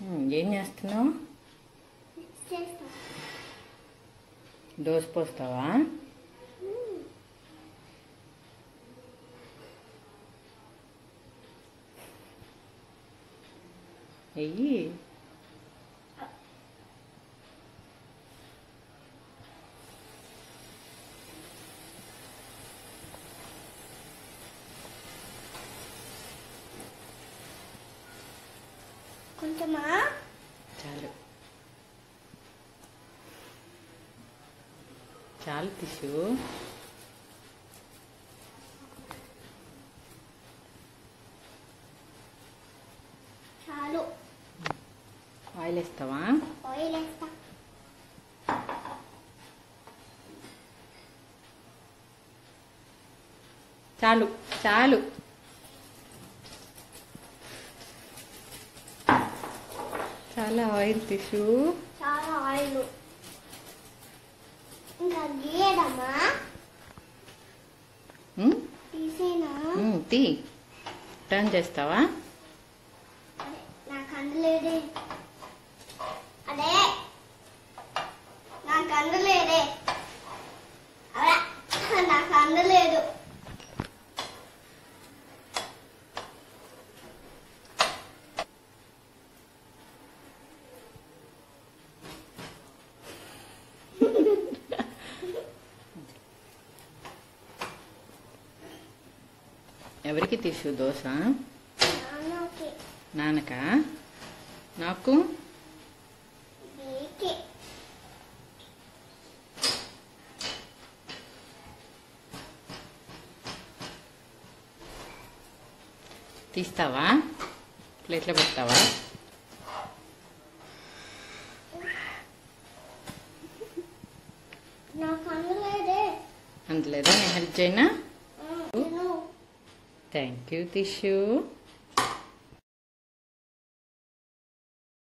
ఏం చేస్తున్నావు దోశ పోస్తావా ఎయ్యి కొంచెమా? చాలు. చాలు టిష్యూ. చాలు. ఆయిల్ వేస్తావా? ఆయిల్ వేస్తా. చాలు చాలు. చాలా ఆయిల్ టిష్యూ. చాలా ఆయిల్. ఇంకా గీయడమా తీసేనా? తీ. టర్న్ చేస్తావా? నాకు అందలేదే అదే నాకు అందలేదే అదే నాకు అందలేదు ఎవరికి టిష్యూ దోశ? నాన్నకి. నాకు? తీస్తావా? ప్లేట్లో పెడతావా? అందులేదా? నేను హెల్ప్ చేయనా? నేను థ్యాంక్ యూ టిష్యూ